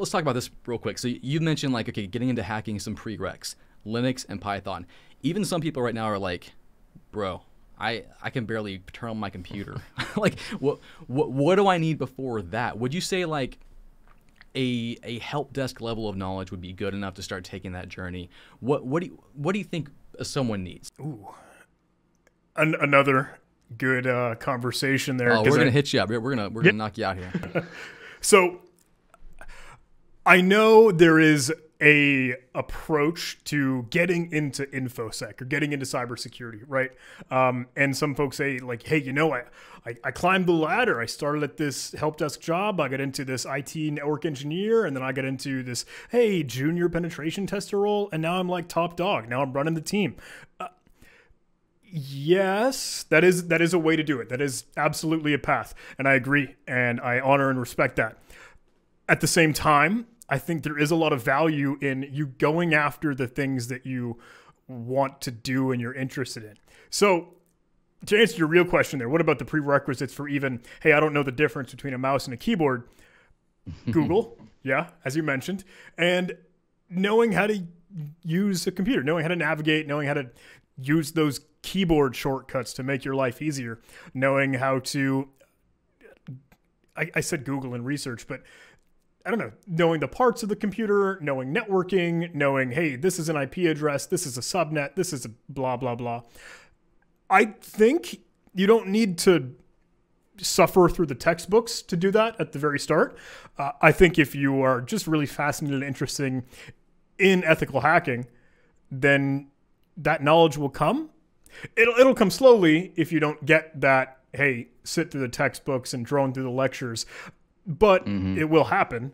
let's talk about this real quick. So you mentioned like okay, getting into hacking some prereqs, Linux and Python. Even some people right now are like, bro, I I can barely turn on my computer. like what what what do I need before that? Would you say like a a help desk level of knowledge would be good enough to start taking that journey? What what do you, what do you think someone needs? Ooh. An- another good uh, conversation there. Oh, we're gonna I, hit you up. We're gonna we're gonna knock you out here. so I know there is a approach to getting into infosec or getting into cybersecurity, right? Um, and some folks say like, hey, you know, I, I, I climbed the ladder. I started at this help desk job. I got into this IT network engineer, and then I got into this hey junior penetration tester role, and now I'm like top dog. Now I'm running the team. Uh, yes, that is that is a way to do it. That is absolutely a path, and I agree, and I honor and respect that. At the same time, I think there is a lot of value in you going after the things that you want to do and you're interested in. So, to answer your real question there, what about the prerequisites for even, hey, I don't know the difference between a mouse and a keyboard? Google, yeah, as you mentioned, and knowing how to use a computer, knowing how to navigate, knowing how to use those keyboard shortcuts to make your life easier, knowing how to I, I said Google and research, but I don't know, knowing the parts of the computer, knowing networking, knowing, hey, this is an IP address, this is a subnet, this is a blah, blah, blah. I think you don't need to suffer through the textbooks to do that at the very start. Uh, I think if you are just really fascinated and interested in ethical hacking, then that knowledge will come. It'll, it'll come slowly if you don't get that, hey, sit through the textbooks and drone through the lectures but mm-hmm. it will happen.